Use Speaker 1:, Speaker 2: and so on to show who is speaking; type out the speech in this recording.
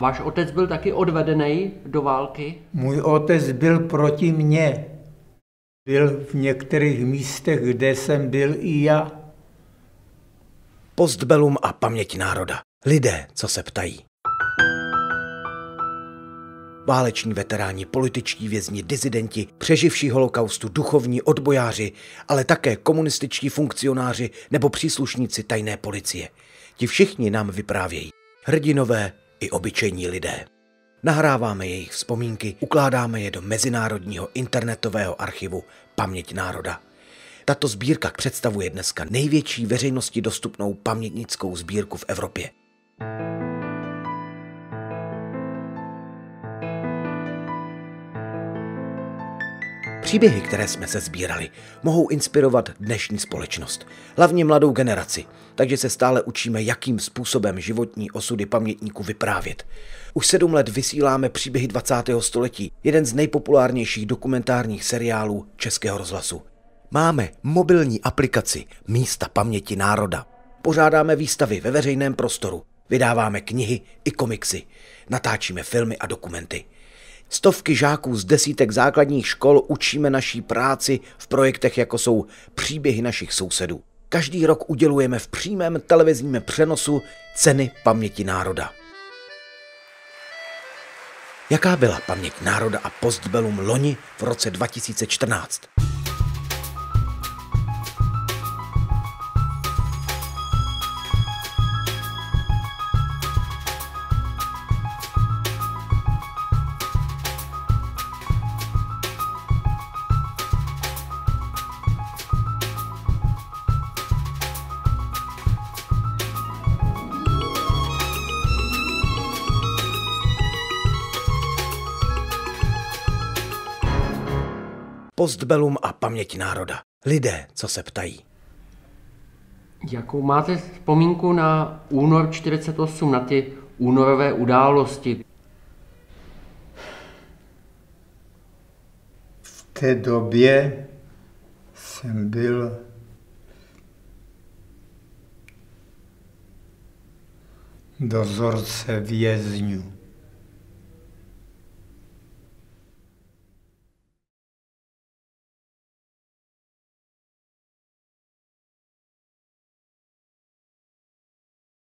Speaker 1: Váš otec byl taky odvedený do války?
Speaker 2: Můj otec byl proti mně. Byl v některých místech, kde jsem byl i já.
Speaker 3: Postbelum a paměť národa. Lidé, co se ptají. Váleční veteráni, političtí vězni, dizidenti, přeživší holokaustu, duchovní odbojáři, ale také komunističtí funkcionáři nebo příslušníci tajné policie. Ti všichni nám vyprávějí. Hrdinové i obyčejní lidé. Nahráváme jejich vzpomínky, ukládáme je do mezinárodního internetového archivu Paměť národa. Tato sbírka představuje dneska největší veřejnosti dostupnou pamětnickou sbírku v Evropě. Příběhy, které jsme se sbírali, mohou inspirovat dnešní společnost, hlavně mladou generaci, takže se stále učíme, jakým způsobem životní osudy pamětníků vyprávět. Už sedm let vysíláme příběhy 20. století, jeden z nejpopulárnějších dokumentárních seriálů Českého rozhlasu. Máme mobilní aplikaci Místa paměti národa. Pořádáme výstavy ve veřejném prostoru, vydáváme knihy i komiksy, natáčíme filmy a dokumenty. Stovky žáků z desítek základních škol učíme naší práci v projektech, jako jsou příběhy našich sousedů. Každý rok udělujeme v přímém televizním přenosu ceny paměti národa. Jaká byla paměť národa a postbelum loni v roce 2014? Postbelum a paměť národa. Lidé, co se ptají.
Speaker 1: Jakou máte vzpomínku na únor 48, na ty únorové události?
Speaker 2: V té době jsem byl dozorce vězňů.